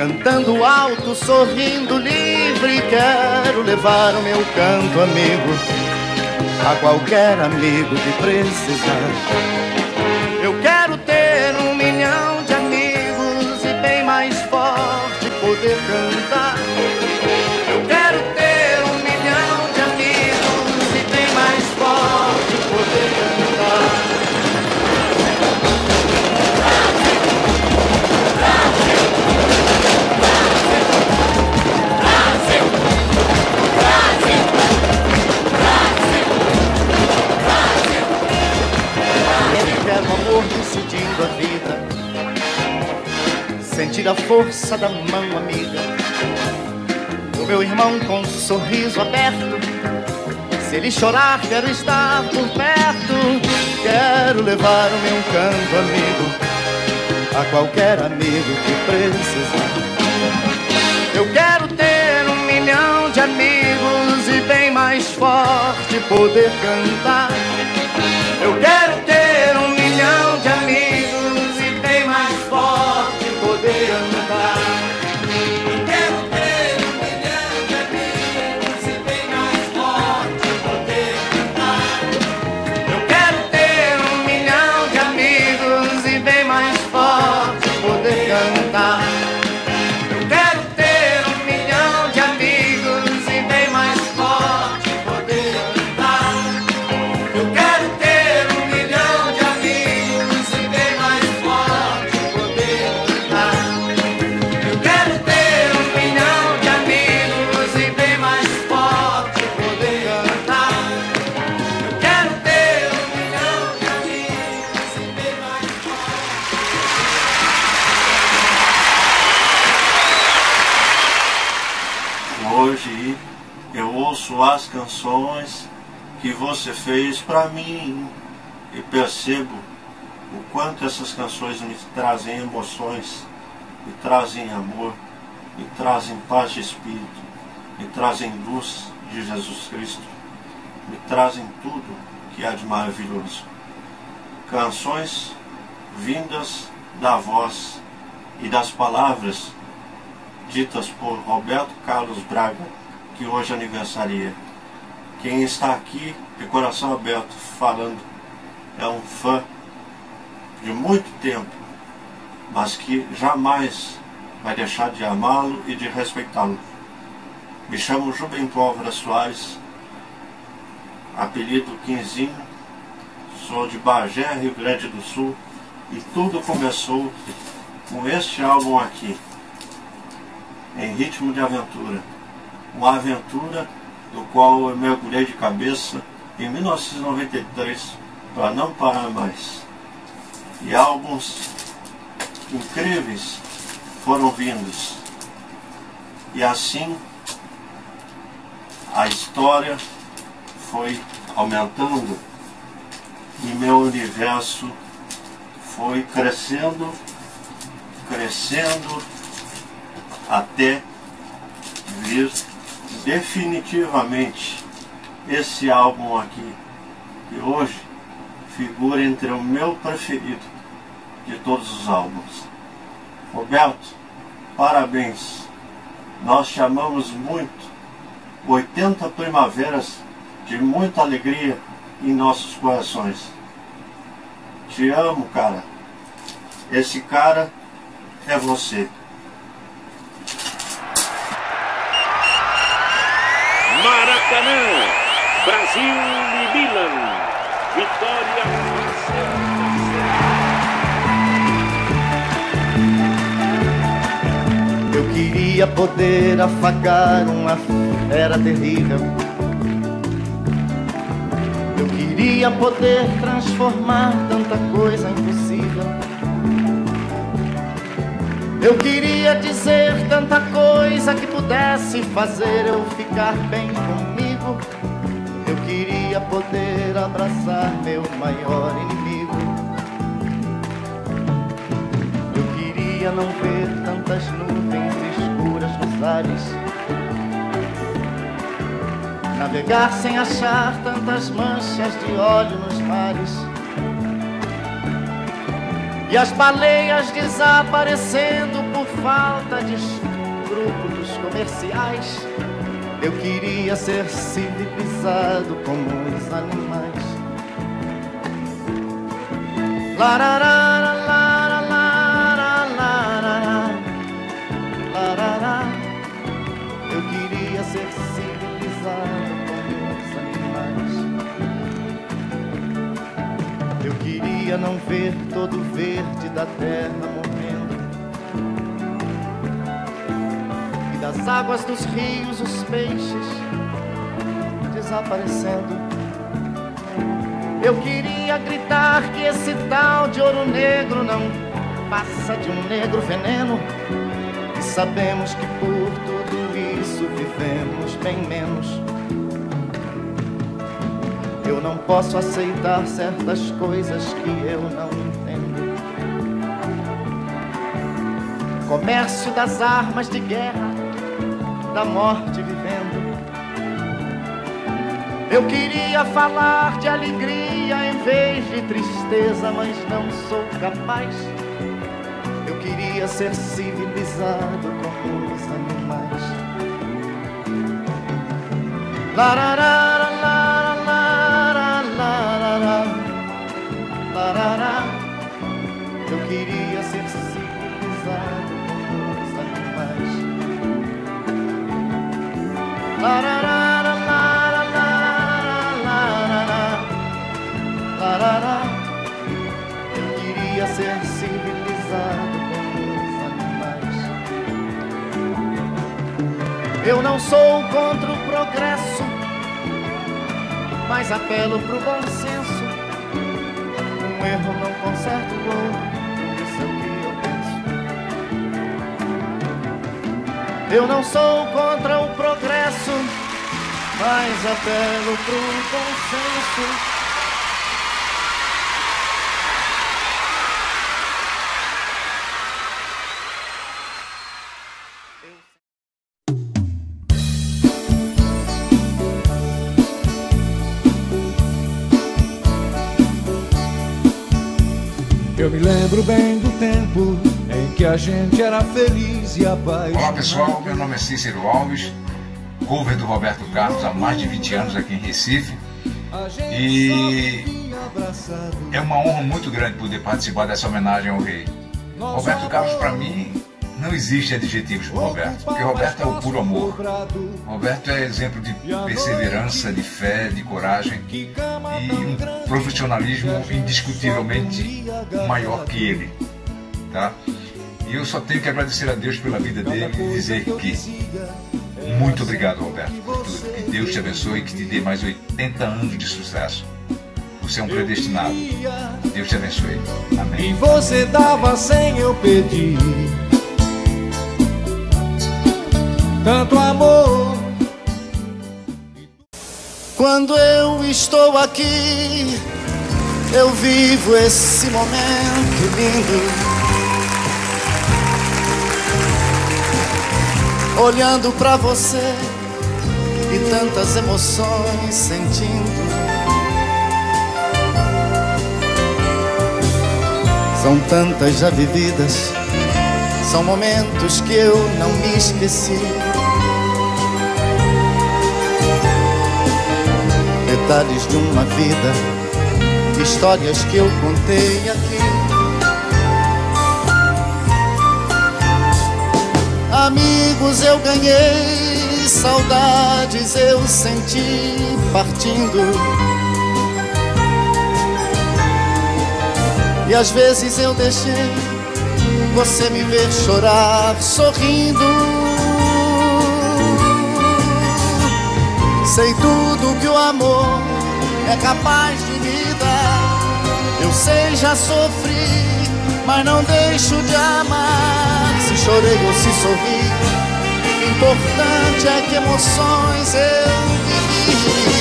cantando alto, sorrindo livre. Quero levar o meu canto amigo a qualquer amigo que precisar. Eu quero ter um milhão de amigos e bem mais forte poder cantar. Amor decidindo a vida, sentir a força da mão amiga, o meu irmão com um sorriso aberto. Se ele chorar, quero estar por perto. Quero levar o meu canto amigo a qualquer amigo que precisar. Eu quero ter um milhão de amigos e bem mais forte poder cantar. Hoje eu ouço as canções que você fez para mim e percebo o quanto essas canções me trazem emoções, me trazem amor, me trazem paz de espírito, me trazem luz de Jesus Cristo, me trazem tudo que há de maravilhoso. Canções vindas da voz e das palavras ditas por Roberto Carlos Braga, que hoje aniversaria. Quem está aqui de coração aberto falando é um fã de muito tempo, mas que jamais vai deixar de amá-lo e de respeitá-lo. Me chamo Jubem Pólvora Soares, apelido Quinzinho, sou de Bagé, Rio Grande do Sul, e tudo começou com este álbum aqui em ritmo de aventura. Uma aventura do qual eu mergulhei de cabeça em 1993 para não parar mais. E álbuns incríveis foram vindos. E assim a história foi aumentando e meu universo foi crescendo, crescendo até vir definitivamente esse álbum aqui, que hoje figura entre o meu preferido de todos os álbuns. Roberto, parabéns. Nós te amamos muito. 80 primaveras de muita alegria em nossos corações. Te amo, cara. Esse cara é você. Maracanã, Brasil e Milan. Vitória. Eu queria poder afagar uma fera terrível. Eu queria poder transformar tanta coisa impossível. Eu queria dizer tanta coisa que pudesse pudesse fazer eu ficar bem comigo, eu queria poder abraçar meu maior inimigo. Eu queria não ver tantas nuvens escuras nos ares. Navegar sem achar tantas manchas de óleo nos mares. E as baleias desaparecendo por falta de escrúpulos comerciais. Eu queria ser civilizado como os animais. Lararara, lara, lara, lara, larará. Eu queria ser civilizado como os animais. Eu queria não ver todo o verde da terra morrendo. Das águas dos rios os peixes desaparecendo. Eu queria gritar que esse tal de ouro negro não passa de um negro veneno. E sabemos que por tudo isso vivemos bem menos. Eu não posso aceitar certas coisas que eu não entendo. Comércio das armas de guerra, da morte vivendo. Eu queria falar de alegria em vez de tristeza, mas não sou capaz. Eu queria ser civilizado como os animais. Lararara, Eu não sou contra o progresso, mas apelo pro bom senso. Um erro não conserta o outro, isso é o que eu penso. Eu não sou contra o progresso, mas apelo pro bom senso. Lembro bem do tempo em que a gente era feliz e a paz. Olá pessoal, meu nome é Cícero Alves, cover do Roberto Carlos há mais de 20 anos aqui em Recife. E é uma honra muito grande poder participar dessa homenagem ao rei. Roberto Carlos, para mim, não existe adjetivos para Roberto, porque Roberto é o puro amor. Roberto é exemplo de perseverança, de fé, de coragem e um profissionalismo indiscutivelmente maior que ele. Tá? E eu só tenho que agradecer a Deus pela vida dele e dizer que muito obrigado, Roberto, por tudo. Que Deus te abençoe e que te dê mais 80 anos de sucesso. Você é um predestinado. Deus te abençoe. Amém. E você dava sem eu pedir. Tanto amor. Quando eu estou aqui, eu vivo esse momento lindo. Olhando pra você e tantas emoções sentindo. São tantas já vividas, são momentos que eu não me esqueci. Detalhes de uma vida, histórias que eu contei aqui. Amigos eu ganhei, saudades eu senti partindo. E às vezes eu deixei você me ver chorar sorrindo. Sei tudo que o amor é capaz de me dar. Eu sei, já sofri, mas não deixo de amar. Se chorei ou se sorri, Importante é que emoções eu vivi.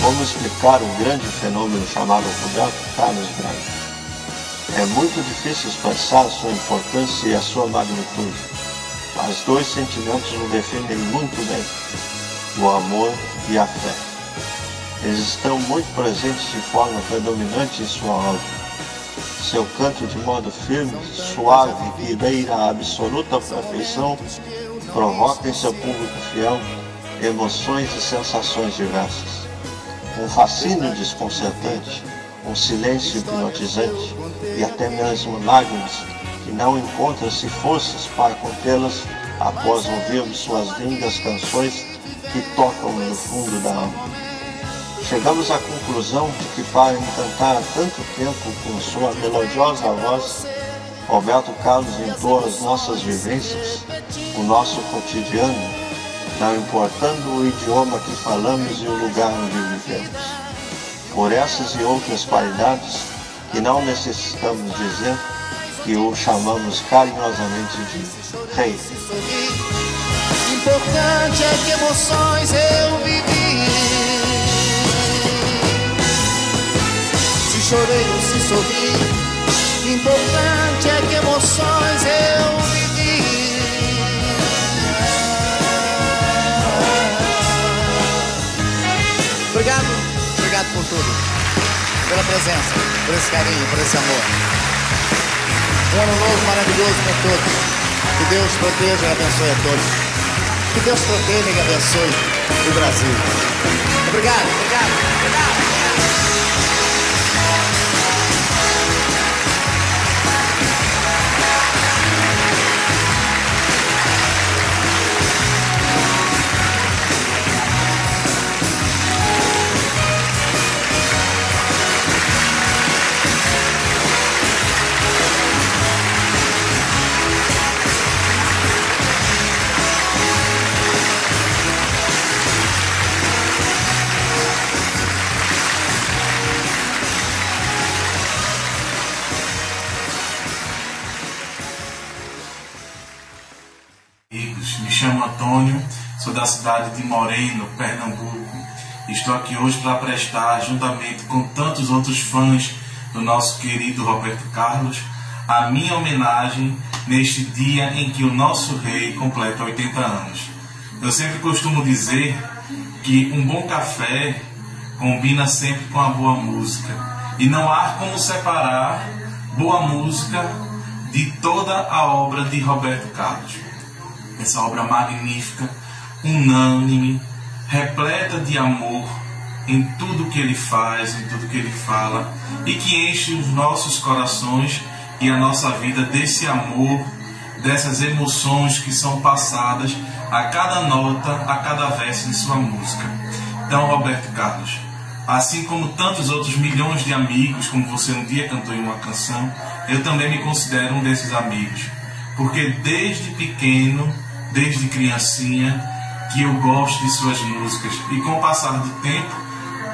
Como explicar um grande fenômeno chamado Roberto Carlos Braga? É muito difícil expressar sua importância e a sua magnitude, mas dois sentimentos o defendem muito bem: o amor e a fé. Eles estão muito presentes de forma predominante em sua obra. Seu canto de modo firme, suave e beira a absoluta perfeição provoca em seu público fiel emoções e sensações diversas. Um fascínio desconcertante, um silêncio hipnotizante e até mesmo lágrimas que não encontram-se forças para contê-las após ouvirmos suas lindas canções que tocam no fundo da alma. Chegamos à conclusão de que para encantar tanto tempo com sua melodiosa voz, Roberto Carlos entoa as nossas vivências, o nosso cotidiano, não importando o idioma que falamos e o lugar onde vivemos. Por essas e outras qualidades, que não necessitamos dizer, que o chamamos carinhosamente de Rei. Importante é que emoções eu vivi. Se chorei ou se sorri, importante é que emoções eu vivi. Obrigado, obrigado por tudo, pela presença, por esse carinho, por esse amor. Um ano novo maravilhoso para todos. Que Deus proteja e abençoe a todos. Que Deus proteja e abençoe o Brasil. Obrigado, obrigado, obrigado. amigos, Moreno, Pernambuco. Estou aqui hoje para prestar, juntamente com tantos outros fãs do nosso querido Roberto Carlos, a minha homenagem neste dia em que o nosso rei completa 80 anos. Eu sempre costumo dizer que um bom café combina sempre com a boa música e não há como separar boa música de toda a obra de Roberto Carlos essa obra magnífica, unânime, repleta de amor em tudo que ele faz, em tudo que ele fala, e que enche os nossos corações e a nossa vida desse amor, dessas emoções que são passadas a cada nota, a cada verso de sua música. Então, Roberto Carlos, assim como tantos outros milhões de amigos, como você um dia cantou em uma canção, eu também me considero um desses amigos, porque desde pequeno desde criancinha que eu gosto de suas músicas. E com o passar do tempo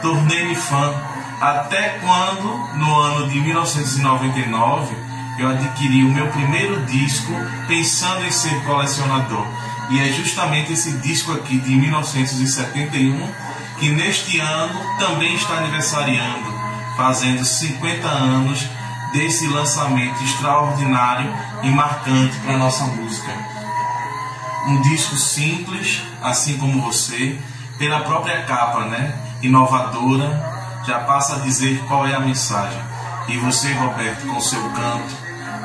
tornei-me fã. Até quando no ano de 1999 eu adquiri o meu primeiro disco pensando em ser colecionador. E é justamente esse disco aqui de 1971 que neste ano também está aniversariando fazendo 50 anos desse lançamento extraordinário e marcante para nossa música um disco simples, assim como você, pela própria capa, né? Inovadora, já passa a dizer qual é a mensagem. E você, Roberto, com seu canto,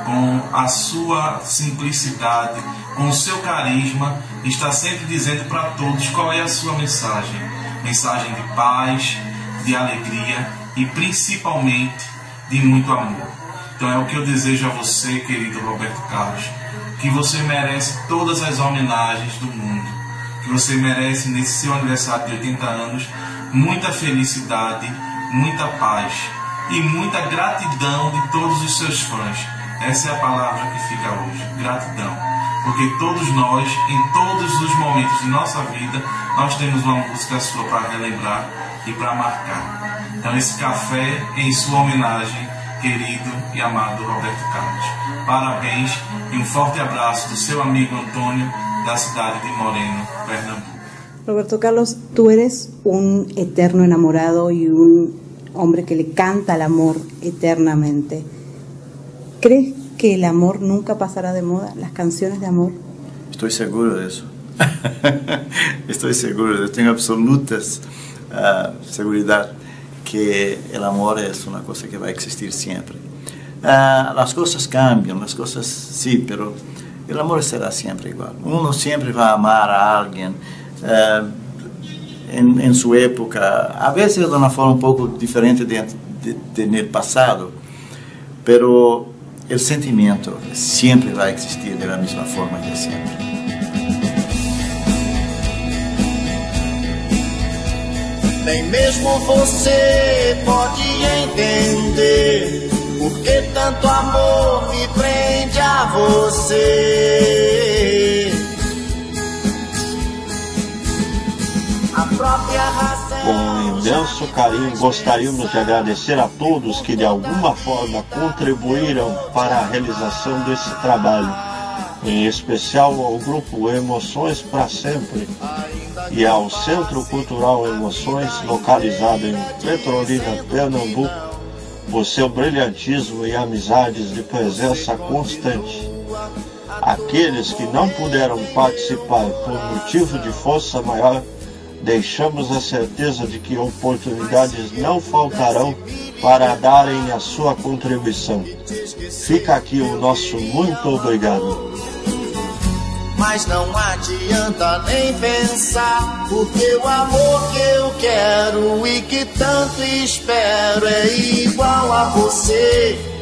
com a sua simplicidade, com o seu carisma, está sempre dizendo para todos qual é a sua mensagem. Mensagem de paz, de alegria e principalmente de muito amor. Então é o que eu desejo a você, querido Roberto Carlos que você merece todas as homenagens do mundo, que você merece nesse seu aniversário de 80 anos muita felicidade, muita paz e muita gratidão de todos os seus fãs. Essa é a palavra que fica hoje, gratidão. Porque todos nós, em todos os momentos de nossa vida, nós temos uma música sua para relembrar e para marcar. Então esse café em sua homenagem querido e amado Roberto Carlos. Parabéns e um forte abraço do seu amigo Antônio, da cidade de Moreno, Pernambuco. Roberto Carlos, tú eres un eterno enamorado y un hombre que le canta el amor eternamente. ¿Crees que el amor nunca pasará de moda? Las canciones de amor. Estoy seguro de eso. [LAUGHS] Estoy seguro, yo tengo absolutas uh, seguridad que el amor es una cosa que va a existir siempre. Uh, las cosas cambian, las cosas sí, pero el amor será siempre igual. Uno siempre va a amar a alguien uh, en, en, su época, a veces de una forma un poco diferente de, de, de en el pasado, pero el sentimiento siempre va a existir de la misma forma que siempre. Nem mesmo você pode entender por que tanto amor me prende a você. A própria razão. Com imenso carinho, gostaríamos de agradecer a todos que de alguma forma contribuíram para a realização desse trabalho, em especial ao grupo Emoções para Sempre e ao Centro Cultural Emoções, localizado em Petrolina, Pernambuco, por seu brilhantismo e amizades de presença constante. Aqueles que não puderam participar por motivo de força maior, deixamos a certeza de que oportunidades não faltarão para darem a sua contribuição. Fica aqui o nosso muito obrigado mas não adianta nem pensar, porque o amor que eu quero e que tanto espero é igual a você.